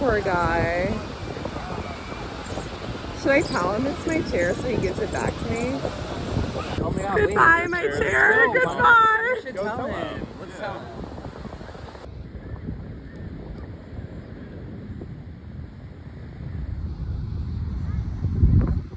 Poor guy. Should I tell him it's my chair so he gives it back to me? Goodbye, my chair. Goodbye, Go my him. chair. is tell him.